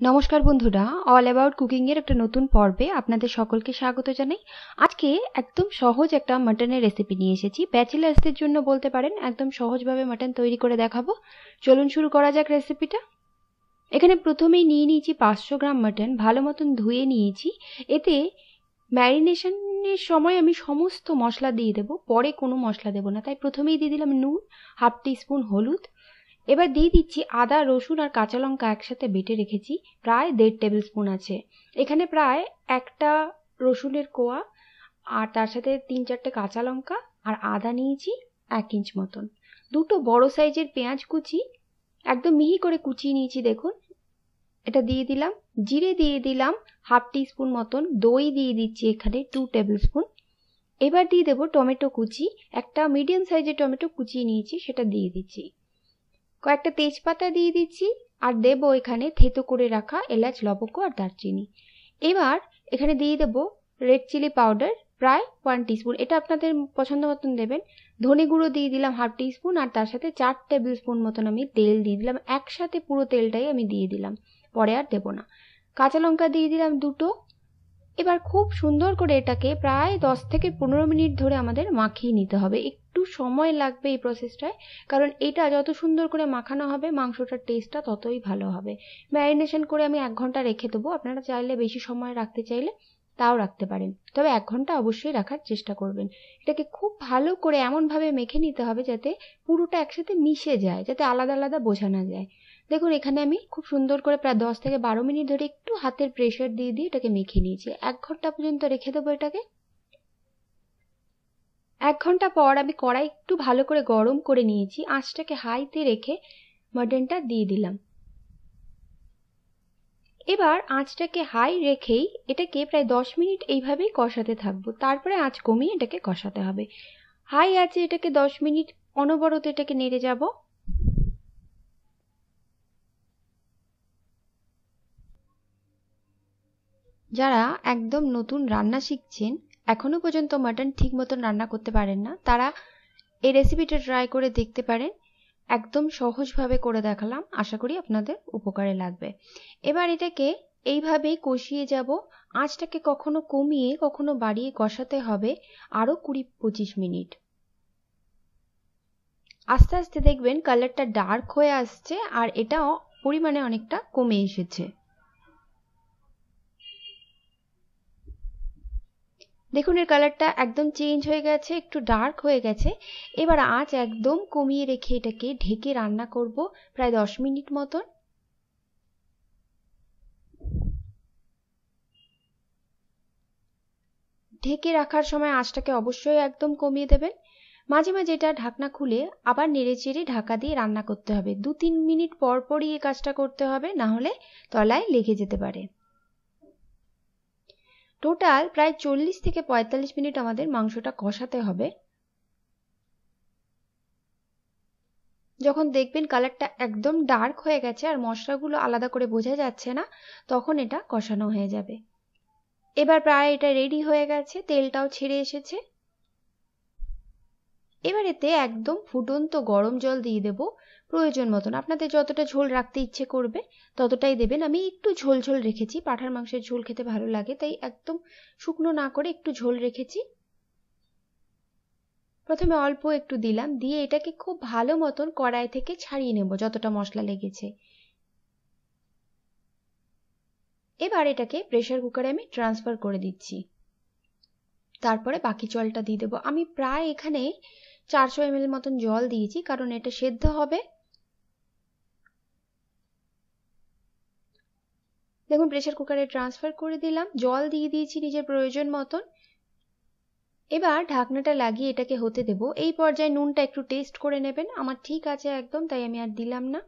নমস্কার বন্ধুরা all about কুকিংয়ের একটা নতুন পর্বে আপনাদের সকলকে স্বাগত জানাই। আজকে একদম সহজ একটা মাটনের রেসিপি নিয়ে এসেছি। ব্যাচেলার্সদের জন্য বলতে পারেন একদম সহজভাবে মাটন তৈরি করে দেখাবো। চলুন শুরু করা যাক রেসিপিটা এখানে প্রথমেই নিয়ে নিয়েছি পাঁচশো গ্রাম মাটন। ভালো মতন ধুয়ে নিয়েছি। এতে ম্যারিনেশনের সময় আমি সমস্ত মশলা দিয়ে দেবো। পরে কোনো মশলা দেবো না। তাই প্রথমেই দিয়ে দিলাম নুন হাফ টি স্পুন হলুদ এবার দিয়ে দিচ্ছি আদা, রসুন আর কাঁচা লঙ্কা একসাথে বেটে রেখেছি। প্রায় দেড় টেবিল স্পুন আছে। এখানে প্রায় একটা রসুনের কোয়া আর তার সাথে তিন চারটে কাঁচা লঙ্কা আর আদা নিয়েছি এক ইঞ্চ মতন। দুটো বড় সাইজের পেঁয়াজ কুচি, একদম মিহি করে কুচিয়ে নিয়েছি, দেখুন। এটা দিয়ে দিলাম, জিরে দিয়ে দিলাম হাফ টি স্পুন মতন, দই দিয়ে দিচ্ছি এখানে টু টেবিল স্পুন। এবার দিয়ে দেবো টমেটো কুচি, একটা মিডিয়াম সাইজের টমেটো কুচিয়ে নিয়েছি, সেটা দিয়ে দিচ্ছি। কয়েকটা তেজপাতা দিয়ে দিচ্ছি আর দেব এখানে থেতো করে রাখা এলাচ, লবঙ্গ আর দারচিনি। এবার এখানে দিয়ে দেব রেড চিলি পাউডার প্রায় ওয়ান টিস্পুন। এটা আপনাদের পছন্দ মতন দেবেন। ধনে গুঁড়ো দিয়ে দিলাম হাফ টিস্পুন আর তার সাথে চার টেবিল স্পুন মতন আমি তেল দিয়ে দিলাম। একসাথে পুরো তেলটাই আমি দিয়ে দিলাম। পরে আর দেবো না। কাঁচা লঙ্কা দিয়ে দিলাম দুটো। এবার খুব সুন্দর করে এটাকে প্রায় দশ থেকে পনেরো মিনিট ধরে আমাদের মাখিয়ে নিতে হবে। একটু সময় লাগবে এই প্রসেসটায় কারণ এটা যত সুন্দর করে মাখানো হবে, মাংসটার টেস্টটা ততই ভালো হবে। ম্যারিনেশন করে আমি এক ঘণ্টা রেখে দেবো। আপনারা চাইলে বেশি সময় রাখতে চাইলে তাও রাখতে পারেন। তবে এক ঘণ্টা অবশ্যই রাখার চেষ্টা করবেন। এটাকে খুব ভালো করে এমনভাবে মেখে নিতে হবে যাতে পুরোটা একসাথে মিশে যায়, যাতে আলাদা আলাদা বোঝা না যায়। দেখুন, এখানে আমি খুব সুন্দর করে প্রায় দশ থেকে বারো মিনিট ধরে একটু হাতের প্রেশার দিয়ে দিয়ে এটাকে মেখে নিয়েছি। এক ঘণ্টা পর্যন্ত রেখে দেবো এটাকে। এক ঘণ্টা পর আমি কড়াই একটু ভালো করে গরম করে নিয়েছি, আঁচটাকে হাইতে রেখে মাটনটা দিয়ে দিলাম। এবার আঁচটাকে হাই রেখেই এটাকে প্রায় দশ মিনিট এইভাবেই কষাতে থাকব। তারপরে আঁচ কমিয়ে এটাকে কষাতে হবে। হাই আছে, এটাকে দশ মিনিট অনবরত এটাকে নেড়ে যাব। যারা একদম নতুন রান্না শিখছেন এখনও পর্যন্ত মাটন ঠিক মতন রান্না করতে পারেন না। তারা এই রেসিপিটা ট্রাই করে দেখতে পারেন। একদম সহজভাবে করে দেখালাম। আশা করি আপনাদের উপকারে লাগবে। এবার এটাকে এইভাবেই কষিয়ে যাব। আঁচটাকে কখনো কমিয়ে, কখনো বাড়িয়ে কষাতে হবে আরও কুড়ি পঁচিশ মিনিট। আস্তে আস্তে দেখবেন কালারটা ডার্ক হয়ে আসছে আর এটাও পরিমাণে অনেকটা কমে এসেছে। দেখুন, এর কালারটা একদম চেঞ্জ হয়ে গেছে, একটু ডার্ক হয়ে গেছে। এবার আঁচ একদম কমিয়ে রেখে এটাকে ঢেকে রান্না করব প্রায় দশ মিনিট মতন। ঢেকে রাখার সময় আঁচটাকে অবশ্যই একদম কমিয়ে দেবেন। মাঝে মাঝে এটা ঢাকনা খুলে আবার নেড়ে চেড়ে ঢাকা দিয়ে রান্না করতে হবে। দু তিন মিনিট পর পরই এই কাজটা করতে হবে, না হলে তলায় লেগে যেতে পারে। টোটাল প্রায় চল্লিশ থেকে পঁয়তাল্লিশ মিনিট আমাদের মাংসটা কষাতে হবে। যখন দেখবেন কালারটা একদম ডার্ক হয়ে গেছে আর মশলাগুলো আলাদা করে বোঝা যাচ্ছে না, তখন এটা কষানো হয়ে যাবে। এবার প্রায় এটা রেডি হয়ে গেছে, তেলটাও ছেড়ে এসেছে। এবার এতে একদম ফুটন্ত গরম জল দিয়ে দেব। প্রয়োজন মতন। আপনাদের যতটা ঝোল রাখতে ইচ্ছে করবে, ততটাই দেবেন। আমি একটু ঝোল ঝোল রেখেছি, পাঠার মাংসের ঝোল খেতে ভালো লাগে, তাই একদম শুকনো না করে একটু ঝোল রেখেছি। প্রথমে অল্প একটু দিলাম, দিয়ে এটাকে খুব ভালো মতন কড়াই থেকে ছাড়িয়ে নেব যতটা মশলা লেগেছে। এবার এটাকে প্রেশার কুকারে আমি ট্রান্সফার করে দিচ্ছি। তারপরে বাকি জলটা দিয়ে দেবো। আমি প্রায় এখানে চারশো এম মতন জল দিয়েছি, কারণ এটা সেদ্ধ হবে। দেখুন প্রেশার কুকারে ট্রান্সফার করে দিলাম, জল দিয়ে দিয়েছি নিজের প্রয়োজন মতন। এবার ঢাকনাটা লাগিয়ে এটাকে হতে দেব। এই পর্যায়ে নুনটা একটু টেস্ট করে নেবেন, আমার ঠিক আছে একদম, তাই আমি আর দিলাম না।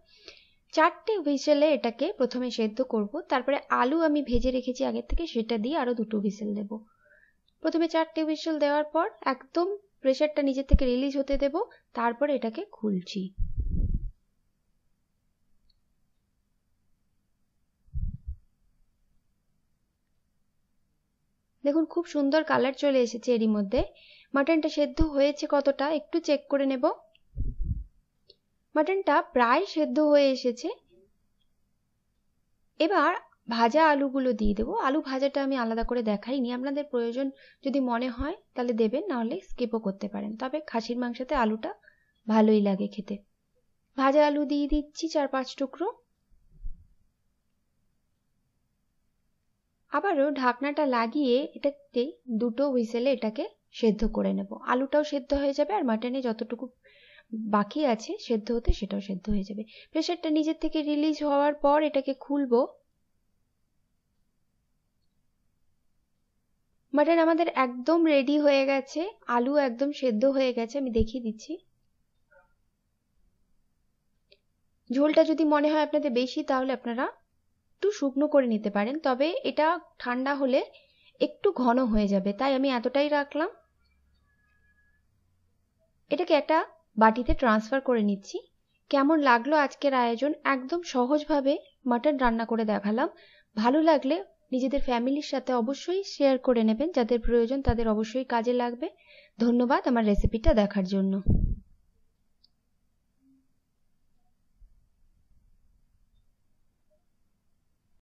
চারটে হুইসেলে এটাকে প্রথমে সেদ্ধ করব, তারপরে আলু আমি ভেজে রেখেছি আগের থেকে, সেটা দিয়ে আরও দুটো হুইসেল দেব। প্রথমে চারটে হুইসেল দেওয়ার পর একদম প্রেশারটা নিজের থেকে রিলিজ হতে দেব, তারপর এটাকে খুলছি। দেখুন, খুব সুন্দর কালার চলে এসেছে এরই মধ্যে। মাটনটা সেদ্ধ হয়েছে কতটা? একটু চেক করে নেব। মাটনটা প্রায় সেদ্ধ হয়ে এসেছে। এবার ভাজা আলুগুলো দিয়ে দেবো। আলু ভাজাটা আমি আলাদা করে দেখাইনি। আপনাদের প্রয়োজন যদি মনে হয়, তাহলে দেবেন, নাহলে স্কিপও করতে পারেন। তবে খাসির মাংসতে আলুটা ভালোই লাগে খেতে। ভাজা আলু দিয়ে দিচ্ছি চার পাঁচ টুকরো। আবারও ঢাকনাটা লাগিয়ে এটাকে দুটো হুইসেলে এটাকে সেদ্ধ করে নেব। আলুটাও সেদ্ধ হয়ে যাবে আর মাটনে যতটুকু বাকি আছে সেদ্ধ হতে সেটাও সেদ্ধ হয়ে যাবে। প্রেশারটা নিজের থেকে রিলিজ হওয়ার পর এটাকে খুলবো। মাটন আমাদের একদম রেডি হয়ে গেছে। আলু একদম সেদ্ধ হয়ে গেছে, আমি দেখিয়ে দিচ্ছি। ঝোলটা যদি মনে হয় আপনাদের বেশি, তাহলে আপনারা শুকনো করে নিতে পারেন, তবে এটা ঠান্ডা হলে একটু ঘন হয়ে যাবে। তাই আমি এতটাই রাখলাম। এটাকে একটা বাটিতে ট্রান্সফার করে নিচ্ছি। কেমন লাগল আজকের আয়োজন? একদম সহজভাবে মাটন রান্না করে দেখালাম। ভালো লাগলে নিজেদের ফ্যামিলির সাথে অবশ্যই শেয়ার করে নেবেন। যাদের প্রয়োজন তাদের অবশ্যই কাজে লাগবে। ধন্যবাদ আমার রেসিপিটা দেখার জন্য।